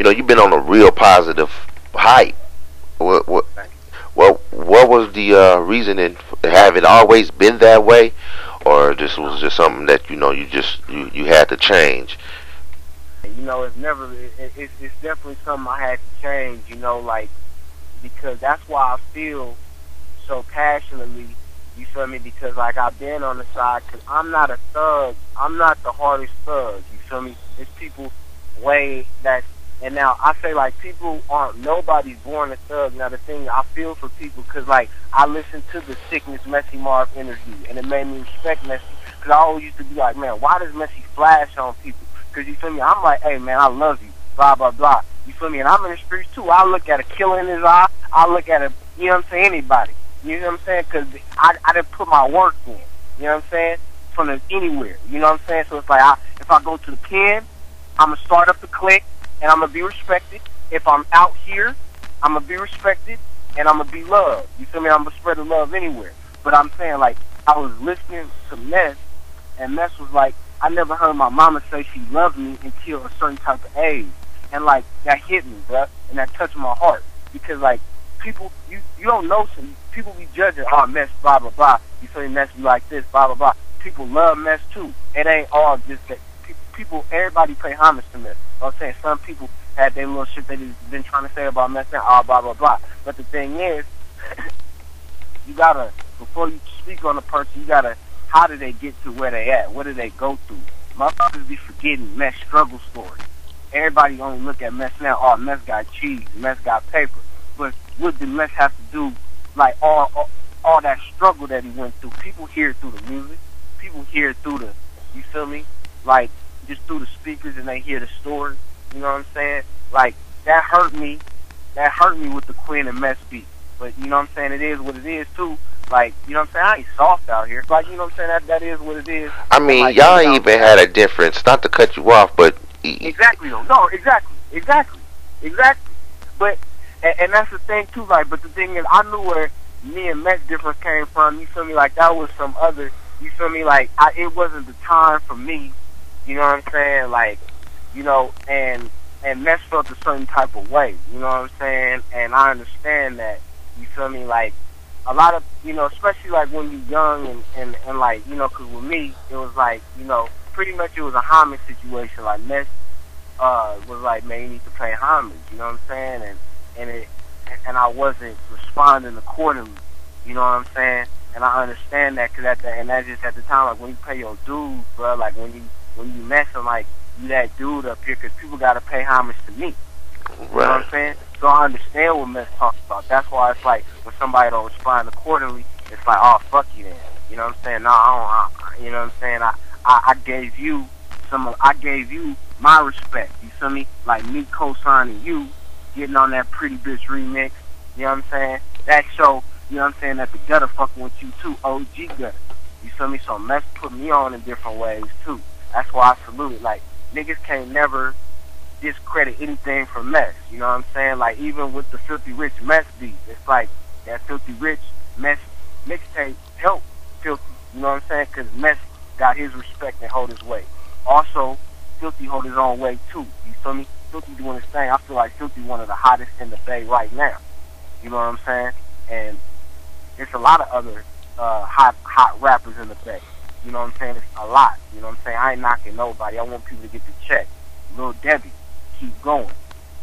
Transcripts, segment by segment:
you know, you've been on a real positive hype. What what what what was the uh, reasoning? Have it always been that way, or this was just something that you know you just you, you had to change? You know, it's never it, it's it's definitely something I had to change. You know, like because that's why I feel so passionately. You feel me? Because like I've been on the side. Because I'm not a thug. I'm not the hardest thug. You feel me? It's people way that. And now I say like people aren't nobody's born a thug. Now the thing I feel for people because like I listened to the Siccness Messy Marv interview and it made me respect Messy because I always used to be like, man, why does Messy flash on people? Because you feel me? I'm like, hey man, I love you. Blah blah blah. You feel me? And I'm in the streets too. I look at a killer in his eye. I look at a, you know what I'm saying, anybody. You know what I'm saying? Because I, I didn't put my work in. You know what I'm saying? From the, anywhere. You know what I'm saying? So it's like, I, if I go to the pen, I'm to start up the click, and I'm to be respected. If I'm out here, I'm to be respected, and I'm to be loved. You feel me? I'm to spread the love anywhere. But I'm saying, like, I was listening to Mess, and Mess was like, I never heard my mama say she loved me until a certain type of age. And, like, that hit me, bruh, and that touched my heart. Because, like, people, you, you don't know some people be judging, oh, Mess, blah, blah, blah. You feel me? Mess be like this, blah, blah, blah. People love Mess, too. It ain't all just that. People, everybody pay homage to what I'm saying? Some people had their little shit they have been trying to say about Mess now, oh, ah, blah, blah, blah. But the thing is, you gotta, before you speak on a person, you gotta, how did they get to where they at? What did they go through? Motherfuckers be forgetting Mess struggle story. Everybody only look at Mess now, oh, Mess got cheese, Mess got paper. But what did Mess have to do, like all, all, all that struggle that he went through? People hear it through the music. People hear it through the, you feel me? Like, just through the speakers and they hear the story. You know what I'm saying? Like, that hurt me. That hurt me with the Quinn and Mess beat. But, you know what I'm saying? It is what it is, too. Like, you know what I'm saying? I ain't soft out here. Like, you know what I'm saying? That that is what it is. I mean, like, y'all you know, even had a difference. Not to cut you off, but Exactly. though. No, exactly. Exactly. Exactly. But, and, and that's the thing, too. Like, but the thing is, I knew where me and Mess difference came from. You feel me? Like, that was some other, you feel me? Like, I, it wasn't the time for me. You know what I'm saying? Like, you know, and, and Mess felt a certain type of way. You know what I'm saying? And I understand that. You feel me? Like, a lot of, you know, especially like when you're young and, and, and like, you know, because with me, it was like, you know, pretty much it was a homage situation. Like, Mess uh, was like, man, you need to pay homage. You know what I'm saying? And, and it, and I wasn't responding accordingly. You know what I'm saying? And I understand that because at the, and that's just at the time, like when you pay your dues, bro, like when you, when you messing like you that dude up here because people got to pay homage to me. You know what I'm saying? So I understand what Mess talks about. That's why it's like when somebody don't respond accordingly, it's like, oh fuck you then. You know what I'm saying? No, I don't. I, you know what I'm saying? I, I I gave you some. I gave you my respect. You feel me? Like me co-signing you, getting on that pretty bitch remix. You know what I'm saying? That show. You know what I'm saying? That the gutter fucking with you too. OG gutter. You feel me? So Mess put me on in different ways too. That's why I salute it. Like niggas can't never discredit anything from Mess. You know what I'm saying? Like even with the Philthy Rich Mess beat, it's like that Philthy Rich Mess mixtape helped Philthy. You know what I'm saying? Because Mess got his respect and hold his weight. Also, Philthy hold his own way too. You feel me? Philthy doing his thing. I feel like Philthy one of the hottest in the Bay right now. You know what I'm saying? And there's a lot of other uh, hot hot rappers in the Bay. You know what I'm saying? It's a lot. You know what I'm saying? I ain't knocking nobody. I want people to get the check. Lil Debbie, keep going.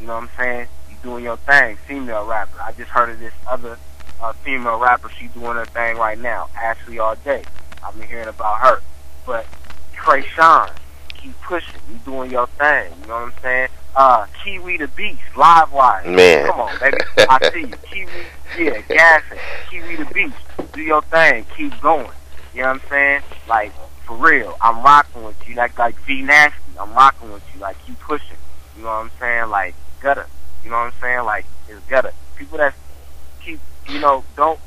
You know what I'm saying? You doing your thing, female rapper. I just heard of this other uh, female rapper. She doing her thing right now. Ashley all day. I've been hearing about her. But Trey Sean, keep pushing. You doing your thing. You know what I'm saying? Uh, Kiwi the Beast, live wise. Man. Come on, baby. I see you. Kiwi, yeah, gassing. Kiwi the Beast. Do your thing. Keep going. You know what I'm saying? Like, for real. I'm rocking with you. Like, like V Nasty. I'm rocking with you. Like, keep pushing. You know what I'm saying? Like, gutter. You know what I'm saying? Like, it's gutter. People that keep, you know, don't,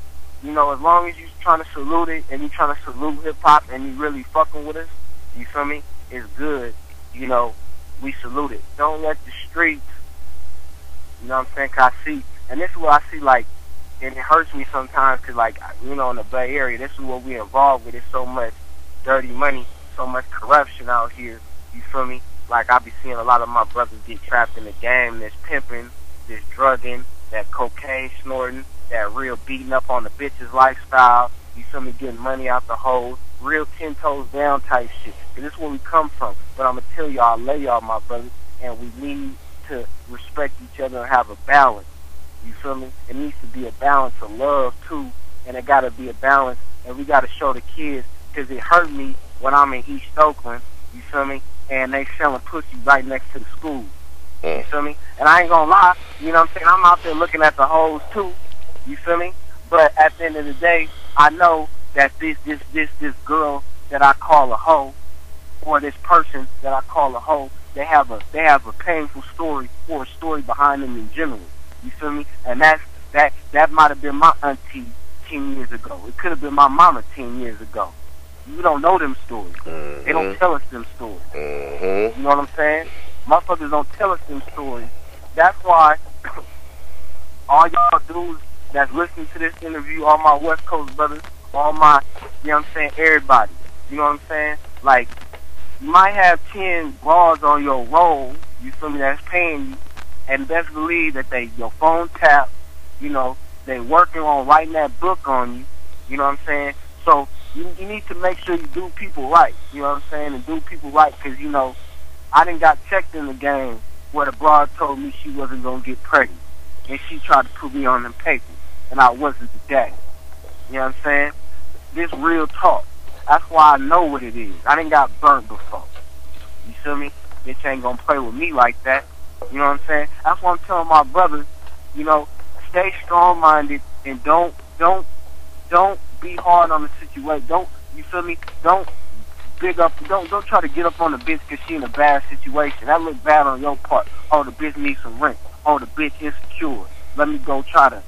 you know, as long as you trying to salute it and you trying to salute hip hop and you really fucking with us, you feel me? It's good. You know, we salute it. Don't let the streets, you know what I'm saying? Cause I see, and this is what I see, like, and it hurts me sometimes because, like, you know, in the Bay Area, this is what we involved with. There's so much dirty money, so much corruption out here. You feel me? like I be seeing a lot of my brothers get trapped in the game, this pimping, this drugging, that cocaine snorting, that real beating up on the bitches lifestyle. You feel me? Getting money out the hole, real ten toes down type shit. And this is where we come from. But I'm gonna tell y'all, lay y'all, my brothers, and we need to respect each other and have a balance. You feel me? It needs to be a balance of love too, and it gotta be a balance. And we gotta show the kids because it hurt me when I'm in East Oakland. You feel me? And they selling pussy right next to the school. Mm. You feel me? And I ain't gonna lie, you know what I'm saying? I'm out there looking at the hoes too. You feel me? But at the end of the day, I know that this this this this girl that I call a hoe, or this person that I call a hoe, they have a they have a painful story or a story behind them in general. You feel me? And that's that that might have been my auntie ten years ago. It could have been my mama ten years ago. You don't know them stories. Mm-hmm. They don't tell us them stories. Mm-hmm. You know what I'm saying? Motherfuckers don't tell us them stories. That's why all y'all dudes that's listening to this interview, all my West Coast brothers, all my, you know what I'm saying, everybody. You know what I'm saying? Like, you might have 10 bras on your roll, you feel me, that's paying you, and best believe that they, your phone tap, you know, they working on writing that book on you, you know what I'm saying? So, you, you need to make sure you do people right, you know what I'm saying, and do people right, because, you know, I didn't got checked in the game where the broad told me she wasn't to get pregnant, and she tried to put me on them papers, and I wasn't the daddy. You know what I'm saying? This real talk. That's why I know what it is. I didn't got burnt before. You feel me? Bitch ain't gonna play with me like that. You know what I'm saying? That's why I'm telling my brothers, you know, stay strong minded and don't don't don't be hard on the situation. Don't you feel me? Don't big up don't don't try to get up on the bitch because she in a bad situation. That look bad on your part. Oh the bitch needs some rent. Oh the bitch insecure. Let me go try to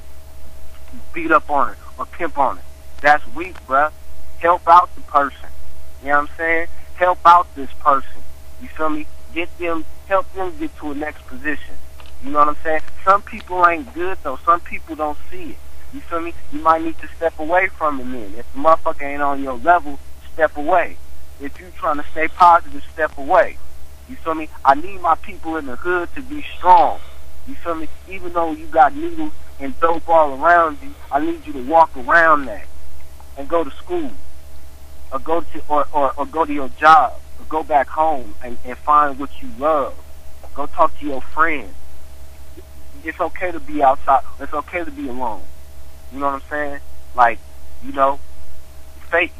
beat up on it or pimp on it. That's weak, bruh. Help out the person. You know what I'm saying? Help out this person. You feel me? Get them, help them get to a next position. You know what I'm saying? Some people ain't good though. Some people don't see it. You feel me? You might need to step away from it then. If the motherfucker ain't on your level, step away. If you trying to stay positive, step away. You feel me? I need my people in the hood to be strong. You feel me? Even though you got needles and dope all around you, I need you to walk around that and go to school or go to or, or, or go to your job go back home and, and find what you love. Go talk to your friends. It's okay to be outside. It's okay to be alone. You know what I'm saying? Like, you know, face.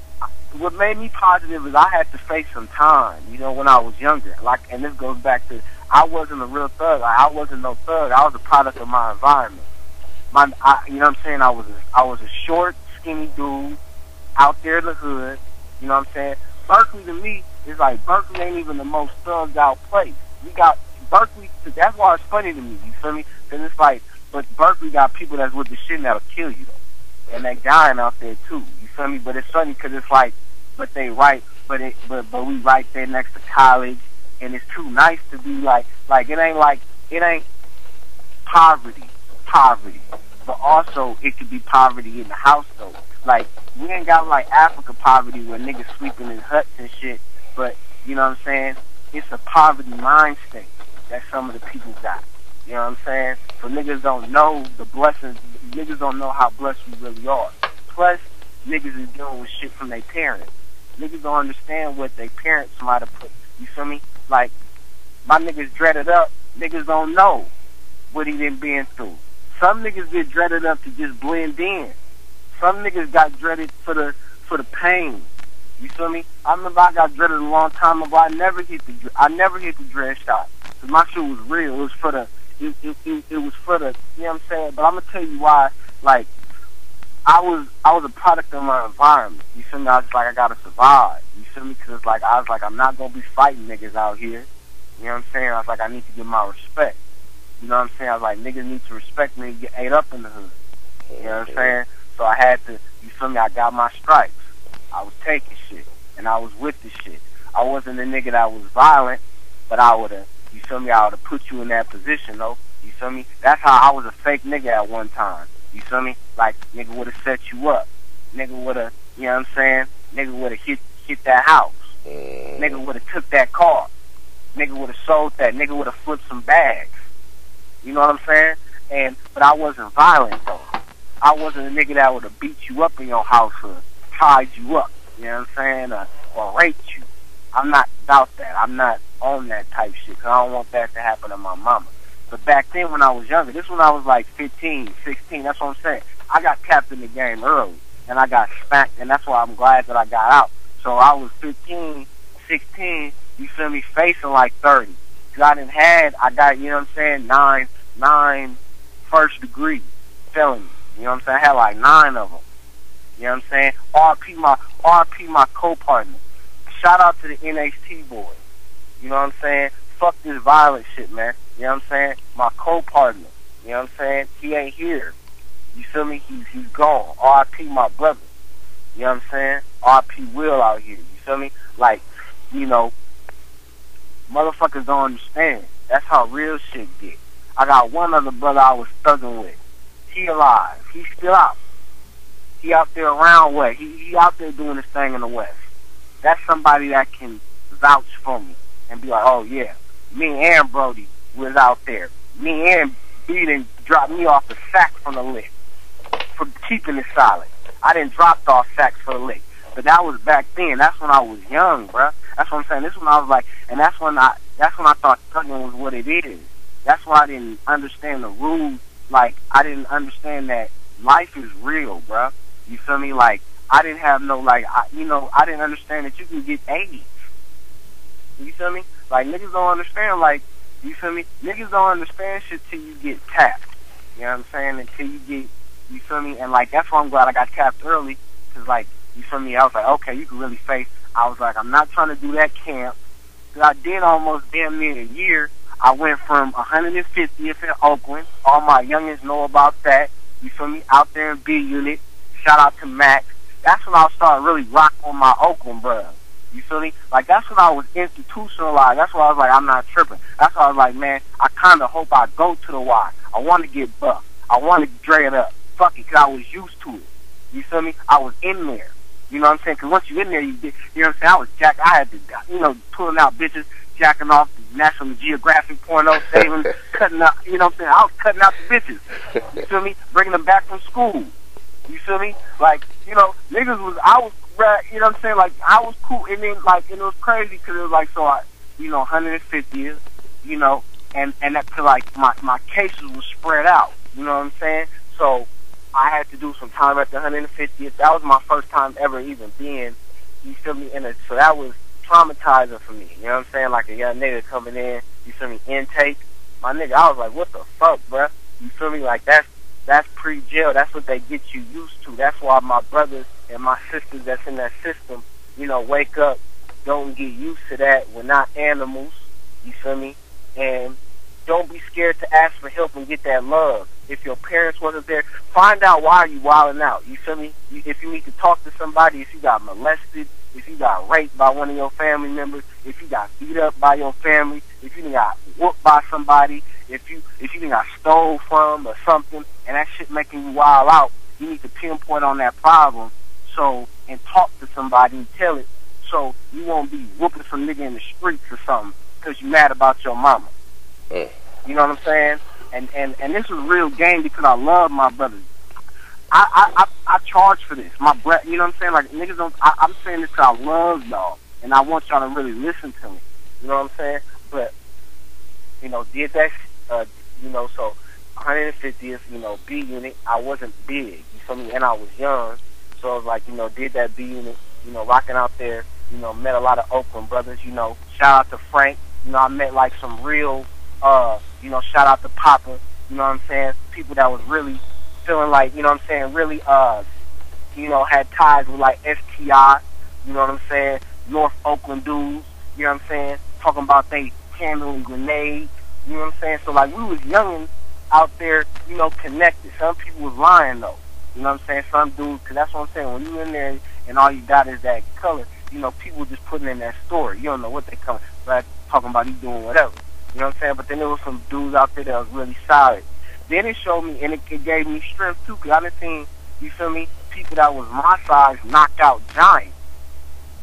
What made me positive is I had to face some time. You know, when I was younger. Like, and this goes back to I wasn't a real thug. Like, I wasn't no thug. I was a product of my environment. My, I, you know what I'm saying? I was a, I was a short, skinny dude out there in the hood. You know what I'm saying? Berkeley to me is like Berkeley ain't even the most thugged out place. We got Berkeley. That's why it's funny to me. You feel me? Because it's like, but Berkeley got people that's with the shit that'll kill you, and they dying out there too. You feel me? But it's funny because it's like, but they right, but it, but but we right there next to college, and it's too nice to be like, like it ain't like it ain't poverty, poverty, but also it could be poverty in the house though. Like we ain't got like Africa poverty where niggas sleeping in huts and shit, but you know what I'm saying? It's a poverty mind state that some of the people got. You know what I'm saying? So niggas don't know the blessings. Niggas don't know how blessed we really are. Plus, niggas is dealing with shit from their parents. Niggas don't understand what their parents might have put. You feel me? Like, my niggas dreaded up. Niggas don't know what he been been through. Some niggas get dreaded up to just blend in. Some niggas got dreaded for the for the pain. You feel me? I remember I got dreaded a long time ago. I never hit the I never hit the dread shot. Cause my shit was real. It was for the it, it, it, it was for the you know what I'm saying. But I'm gonna tell you why. Like I was I was a product of my environment. You feel me? I was like I gotta survive. You feel me? Cause like I was like I'm not gonna be fighting niggas out here. You know what I'm saying? I was like I need to get my respect. You know what I'm saying? I was like niggas need to respect me and get ate up in the hood. You know what I'm saying? So I had to, you feel me? I got my stripes. I was taking shit, and I was with the shit. I wasn't a nigga that was violent, but I would have, you feel me? I would have put you in that position, though. You feel me? That's how I was a fake nigga at one time. You feel me? Like nigga would have set you up. Nigga would have, you know what I'm saying? Nigga would have hit hit that house. Mm. Nigga would have took that car. nigga would have sold that. Nigga would have flipped some bags. You know what I'm saying? And but I wasn't violent though. I wasn't a nigga that would have beat you up in your house or tied you up. You know what I'm saying? Or, or raped you. I'm not about that. I'm not on that type shit. Cause I don't want that to happen to my mama. But back then when I was younger, this when I was like 15, 16, that's what I'm saying. I got capped in the game early and I got spanked and that's why I'm glad that I got out. So I was 15, 16, you feel me, facing like 30. Cause I didn't had, I got, you know what I'm saying, nine, nine first degree felonies. You know what I'm saying? I had like nine of them. You know what I'm saying? RP my, RP my co-partner. Shout out to the NHT boys. You know what I'm saying? Fuck this violent shit, man. You know what I'm saying? My co-partner. You know what I'm saying? He ain't here. You feel me? He's he's gone. RP my brother. You know what I'm saying? R.P. Will out here. You feel me? Like, you know, motherfuckers don't understand. That's how real shit get. I got one other brother I was thugging with. He alive. He's still out. He out there around west. He, he out there doing his thing in the west. That's somebody that can vouch for me and be like, oh yeah, me and Brody was out there. Me and B didn't drop me off the sack from the lick for keeping it solid. I didn't drop off sacks for the lick. But that was back then. That's when I was young, bruh. That's what I'm saying. This when I was like, and that's when I, that's when I thought thugging was what it is. That's why I didn't understand the rules. Like, I didn't understand that life is real, bruh. You feel me? Like, I didn't have no, like, I, you know, I didn't understand that you can get AIDS. You feel me? Like, niggas don't understand, like, you feel me? Niggas don't understand shit till you get tapped. You know what I'm saying? Until you get, you feel me? And, like, that's why I'm glad I got tapped early. Cause, like, you feel me? I was like, okay, you can really face. I was like, I'm not trying to do that camp. Cause I did almost damn near a year. I went from 150th in Oakland. All my youngins know about that. You feel me? Out there in B Unit. Shout out to Max. That's when I started really rock on my Oakland bro. You feel me? Like that's when I was institutionalized. That's why I was like, I'm not tripping. That's why I was like, man, I kind of hope I go to the Y. I want to get buff. I want to dre it up. Fuck it, cause I was used to it. You feel me? I was in there. You know what I'm saying? Cause once you in there, you get, you know what I'm saying? I was jack. I had to, you know, pulling out bitches, jacking off the National Geographic porno, oh saving, cutting up. You know what I'm saying? I was cutting out the bitches. You feel me? Bringing them back from school. You feel me? Like, you know, niggas was, I was, you know what I'm saying? Like, I was cool. And then, like, and it was crazy because it was like, so I, you know, 150th, you know, and, and that, cause like, my, my cases was spread out. You know what I'm saying? So, I had to do some time at the 150th. That was my first time ever even being, you feel me? In a, so that was traumatizing for me. You know what I'm saying? Like a young nigga coming in, you feel me? Intake. My nigga, I was like, what the fuck, bruh? You feel me? Like, that's, that's pre-jail. That's what they get you used to. That's why my brothers and my sisters that's in that system, you know, wake up, don't get used to that. We're not animals. You feel me? And don't be scared to ask for help and get that love. If your parents wasn't there, find out why you wilding out. You feel me? If you need to talk to somebody, if you got molested, if you got raped by one of your family members, if you got beat up by your family, if you got whooped by somebody, if you if you got stole from or something, and that shit making you wild out, you need to pinpoint on that problem. So and talk to somebody and tell it, so you won't be whooping some nigga in the streets or something because you mad about your mama. Mm. You know what I'm saying? And and and this is a real game because I love my brothers. I I I, I charge for this. My breath. You know what I'm saying? Like niggas don't. I, I'm saying this because I love y'all, and I want y'all to really listen to me. You know what I'm saying? But you know, did that. Uh, you know, so 150th. You know, B unit. I wasn't big. You feel me? And I was young, so it was like you know, did that B unit. You know, rocking out there. You know, met a lot of Oakland brothers. You know, shout out to Frank. You know, I met like some real uh, you know, shout out to Papa, you know what I'm saying? People that was really feeling like, you know what I'm saying, really, uh, you know, had ties with like STI, you know what I'm saying? North Oakland dudes, you know what I'm saying? Talking about they handling grenades, you know what I'm saying? So like we was youngins out there, you know, connected. Some people was lying though, you know what I'm saying? Some dudes, cause that's what I'm saying. When you in there and all you got is that color, you know, people just putting in that story. You don't know what they coming, but talking about you doing whatever. You know what I'm saying? But then there was some dudes out there that was really solid. Then it showed me, and it, it gave me strength too, because I done seen, you feel me, people that was my size knocked out giants.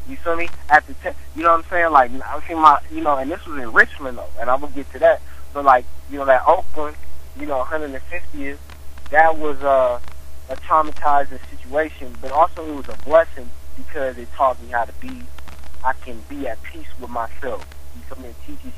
You feel me? At the te- you know what I'm saying? Like I see my, you know, and this was in Richmond though, and I'm gonna get to that. But like, you know, that Oakland, you know, 150th, that was uh, a traumatizing situation, but also it was a blessing because it taught me how to be. I can be at peace with myself. You feel me? It teaches